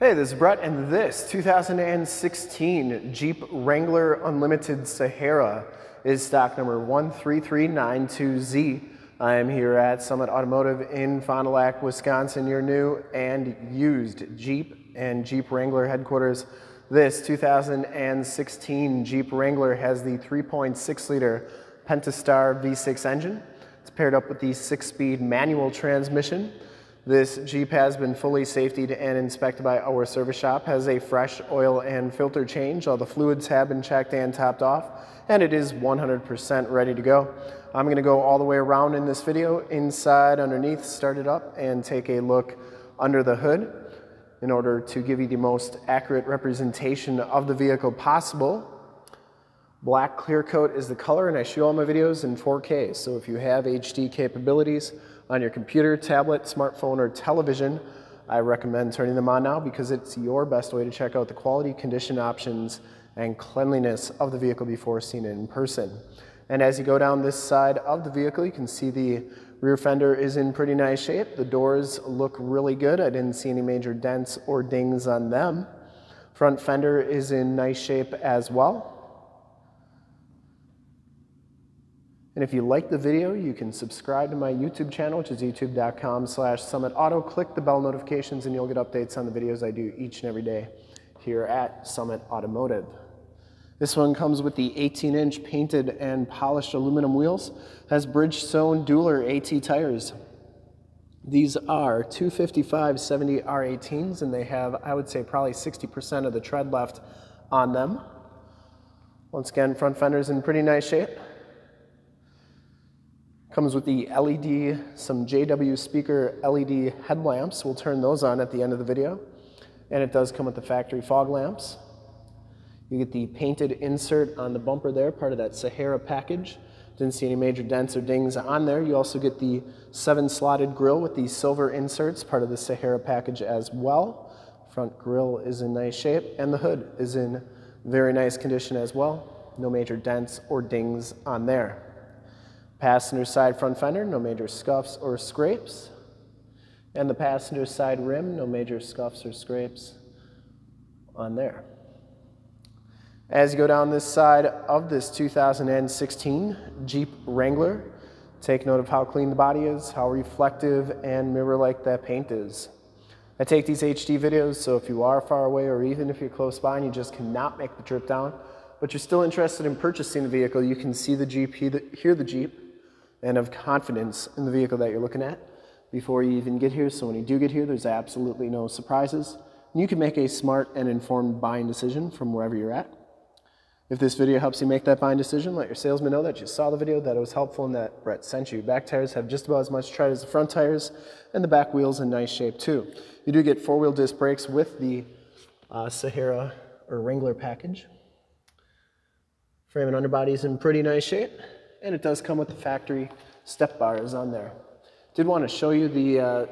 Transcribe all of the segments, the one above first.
Hey, this is Brett, and this 2016 Jeep Wrangler Unlimited Sahara is stock number 13392Z. I am here at Summit Automotive in Fond du Lac, Wisconsin, your new and used Jeep and Jeep Wrangler headquarters. This 2016 Jeep Wrangler has the 3.6 liter Pentastar V6 engine. It's paired up with the six speed manual transmission. This Jeep has been fully safetied and inspected by our service shop, has a fresh oil and filter change. All the fluids have been checked and topped off, and it is 100% ready to go. I'm gonna go all the way around in this video, inside, underneath, start it up, and take a look under the hood in order to give you the most accurate representation of the vehicle possible. Black clear coat is the color, and I shoot all my videos in 4K. So if you have HD capabilities, on your computer, tablet, smartphone, or television, I recommend turning them on now because it's your best way to check out the quality, condition options, and cleanliness of the vehicle before seeing it in person. And as you go down this side of the vehicle, you can see the rear fender is in pretty nice shape. The doors look really good. I didn't see any major dents or dings on them. Front fender is in nice shape as well. And if you like the video, you can subscribe to my YouTube channel, which is youtube.com slash summitauto. Click the bell notifications and you'll get updates on the videos I do each and every day here at Summit Automotive. This one comes with the 18-inch painted and polished aluminum wheels, has Bridgestone Dueler AT tires. These are 255-70 R18s, and they have, I would say, probably 60% of the tread left on them. Once again, front fender's in pretty nice shape. Comes with the LED, some JW speaker LED headlamps. We'll turn those on at the end of the video. And it does come with the factory fog lamps. You get the painted insert on the bumper there, part of that Sahara package. Didn't see any major dents or dings on there. You also get the seven slotted grille with the silver inserts, part of the Sahara package as well. Front grille is in nice shape and the hood is in very nice condition as well. No major dents or dings on there. Passenger side front fender, no major scuffs or scrapes. And the passenger side rim, no major scuffs or scrapes on there. As you go down this side of this 2016 Jeep Wrangler, take note of how clean the body is, how reflective and mirror-like that paint is. I take these HD videos, so if you are far away or even if you're close by and you just cannot make the trip down, but you're still interested in purchasing the vehicle, you can see the Jeep, hear the Jeep, and of confidence in the vehicle that you're looking at before you even get here. So when you do get here, there's absolutely no surprises. And you can make a smart and informed buying decision from wherever you're at. If this video helps you make that buying decision, let your salesman know that you saw the video, that it was helpful, and that Brett sent you. Back tires have just about as much tread as the front tires, and the back wheel's in nice shape too. You do get four-wheel disc brakes with the uh, Sahara or Wrangler package. Frame and underbody is in pretty nice shape and it does come with the factory step bars on there. Did want to show you the uh,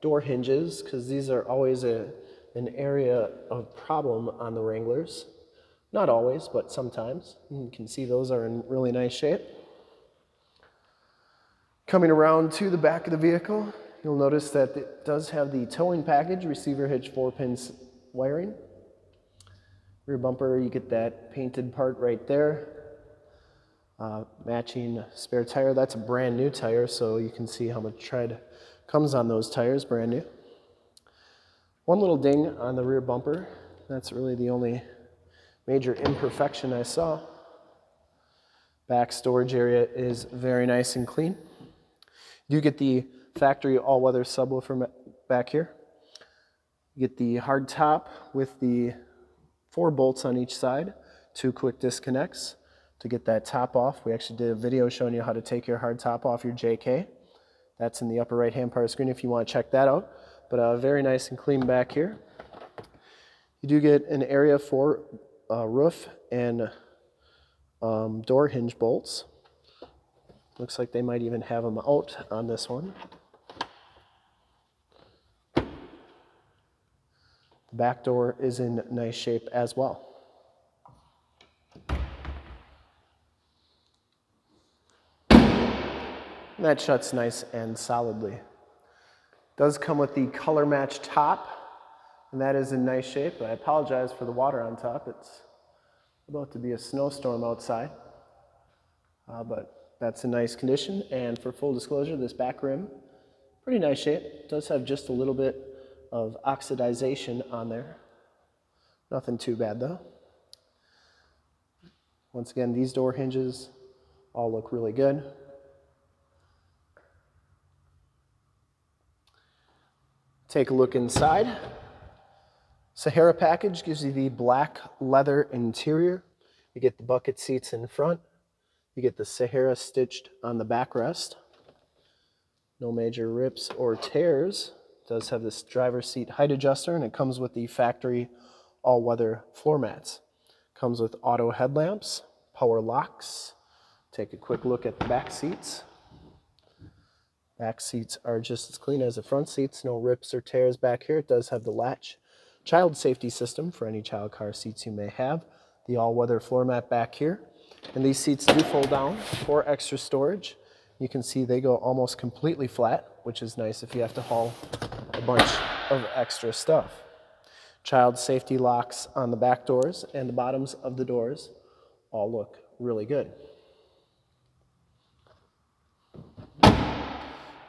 door hinges because these are always a, an area of problem on the Wranglers. Not always, but sometimes. You can see those are in really nice shape. Coming around to the back of the vehicle, you'll notice that it does have the towing package, receiver hitch, four pins wiring. Rear bumper, you get that painted part right there. Uh, matching spare tire. That's a brand new tire, so you can see how much tread comes on those tires, brand new. One little ding on the rear bumper. That's really the only major imperfection I saw. Back storage area is very nice and clean. You get the factory all-weather subwoofer back here. You get the hard top with the four bolts on each side, two quick disconnects to get that top off. We actually did a video showing you how to take your hard top off your JK. That's in the upper right hand part of the screen if you want to check that out. But uh, very nice and clean back here. You do get an area for uh, roof and um, door hinge bolts. Looks like they might even have them out on this one. The back door is in nice shape as well. that shuts nice and solidly. Does come with the color match top, and that is in nice shape. I apologize for the water on top. It's about to be a snowstorm outside, uh, but that's in nice condition. And for full disclosure, this back rim, pretty nice shape. Does have just a little bit of oxidization on there. Nothing too bad though. Once again, these door hinges all look really good. Take a look inside. Sahara package gives you the black leather interior. You get the bucket seats in front. You get the Sahara stitched on the backrest. No major rips or tears. It does have this driver seat height adjuster and it comes with the factory all-weather floor mats. Comes with auto headlamps, power locks. Take a quick look at the back seats. Back seats are just as clean as the front seats. No rips or tears back here. It does have the latch child safety system for any child car seats you may have. The all-weather floor mat back here. And these seats do fold down for extra storage. You can see they go almost completely flat, which is nice if you have to haul bunch of extra stuff child safety locks on the back doors and the bottoms of the doors all look really good.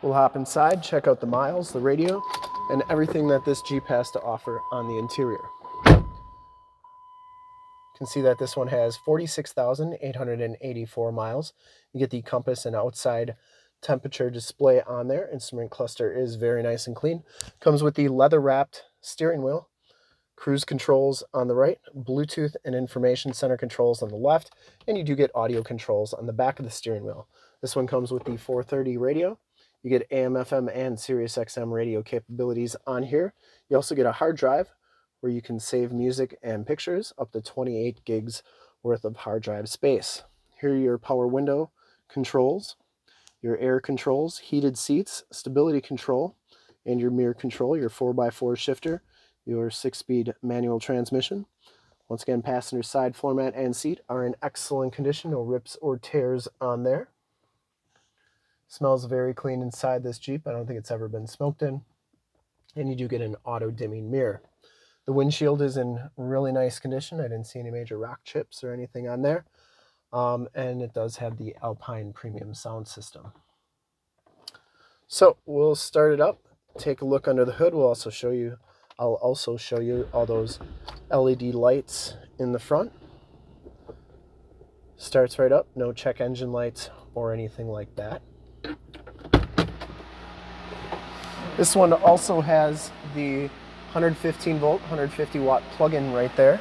We'll hop inside, check out the miles, the radio, and everything that this Jeep has to offer on the interior. You can see that this one has 46,884 miles. You get the compass and outside temperature display on there. Instrument cluster is very nice and clean. Comes with the leather wrapped steering wheel cruise controls on the right, Bluetooth and information center controls on the left, and you do get audio controls on the back of the steering wheel. This one comes with the 430 radio. You get AM, FM, and Sirius XM radio capabilities on here. You also get a hard drive where you can save music and pictures up to 28 gigs worth of hard drive space. Here are your power window controls, your air controls, heated seats, stability control, and your mirror control, your 4x4 shifter, your six-speed manual transmission. Once again, passenger side floor mat and seat are in excellent condition, no rips or tears on there. Smells very clean inside this Jeep. I don't think it's ever been smoked in. And you do get an auto dimming mirror. The windshield is in really nice condition. I didn't see any major rock chips or anything on there. Um, and it does have the Alpine premium sound system. So we'll start it up, take a look under the hood. We'll also show you I'll also show you all those LED lights in the front. Starts right up, no check engine lights or anything like that. This one also has the 115 volt, 150 watt plug-in right there.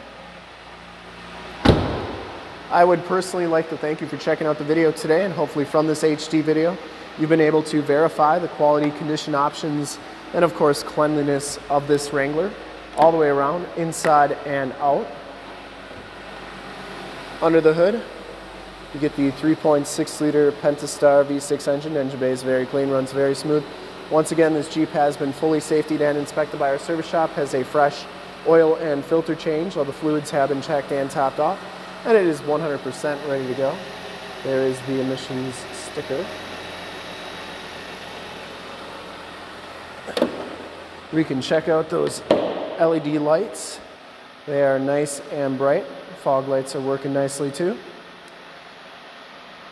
I would personally like to thank you for checking out the video today and hopefully from this HD video, you've been able to verify the quality condition options and of course cleanliness of this Wrangler all the way around, inside and out. Under the hood, you get the 3.6 liter Pentastar V6 engine. Engine bay is very clean, runs very smooth. Once again, this Jeep has been fully safetied and inspected by our service shop, has a fresh oil and filter change. All the fluids have been checked and topped off, and it is 100% ready to go. There is the emissions sticker. We can check out those LED lights. They are nice and bright. Fog lights are working nicely too.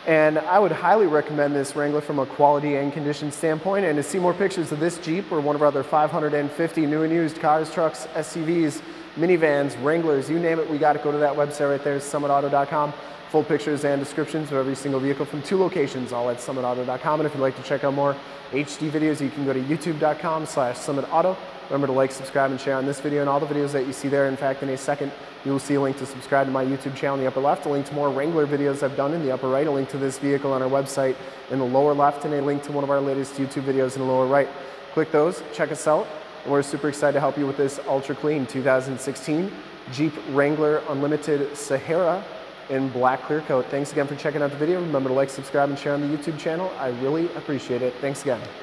And I would highly recommend this Wrangler from a quality and condition standpoint. And to see more pictures of this Jeep or one of our other 550 new and used cars, trucks, SUVs, minivans, Wranglers, you name it, we got to go to that website right there, summitauto.com. Full pictures and descriptions of every single vehicle from two locations, all at summitauto.com. And if you'd like to check out more HD videos, you can go to youtube.com slash summitauto. Remember to like, subscribe, and share on this video and all the videos that you see there. In fact, in a second, you will see a link to subscribe to my YouTube channel in the upper left, a link to more Wrangler videos I've done in the upper right, a link to this vehicle on our website in the lower left, and a link to one of our latest YouTube videos in the lower right. Click those, check us out, we're super excited to help you with this ultra clean 2016 Jeep Wrangler Unlimited Sahara in black clear coat. Thanks again for checking out the video. Remember to like, subscribe, and share on the YouTube channel. I really appreciate it. Thanks again.